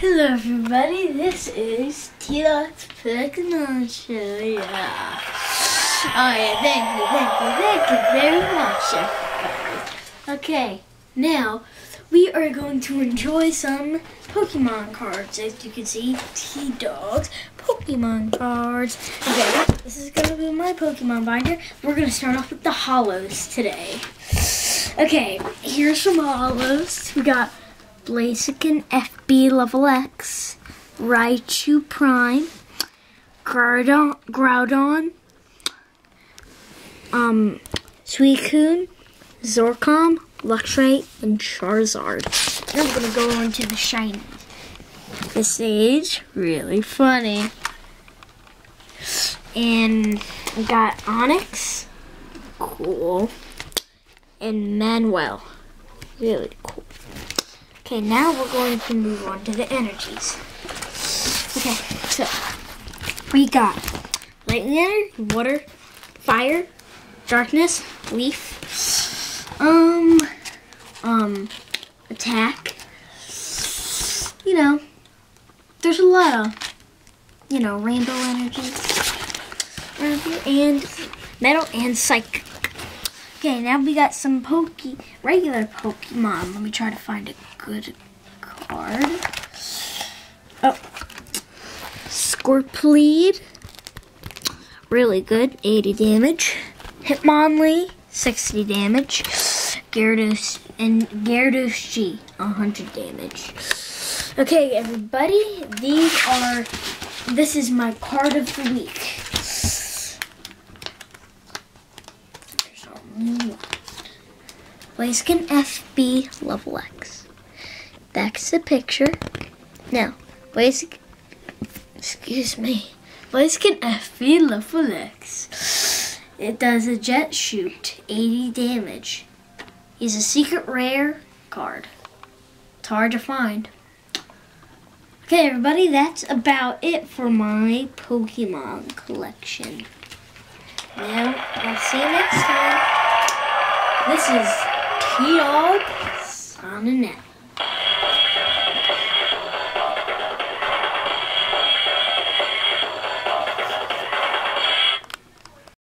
Hello everybody, this is T-Dog's Pokemon Show, yeah. Oh yeah, thank you, thank you, thank you very much everybody. Okay, now we are going to enjoy some Pokemon cards. As you can see, T-Dog's Pokemon cards. Okay, this is going to be my Pokemon binder. We're going to start off with the holos today. Okay, here's some holos. We got Blaziken FB Level X, Raichu Prime, Groudon, Groudon um, Suicune, Zorcom, Luxray, and Charizard. Then we're gonna go on to the shiny. This is really funny. And we got Onix, cool, and Manuel, really cool. Okay, now we're going to move on to the energies. Okay, so we got lightning energy, water, fire, darkness, leaf, um, um, attack. You know, there's a lot of, you know, rainbow energies and metal and psychic. Okay, now we got some Poke, regular Pokemon. Let me try to find a good card. Oh, Scorpleed. Really good, 80 damage. Hitmonlee, 60 damage. Gyarados and Gyarados G, 100 damage. Okay, everybody, these are, this is my card of the week. Blaziken FB Level X. That's the picture. Now, Blaziken, excuse me, Blaziken FB Level X. It does a jet shoot, 80 damage. He's a secret rare card. It's hard to find. Okay, everybody, that's about it for my Pokemon collection. Now, I'll see you next time. This is T-Dog signing out.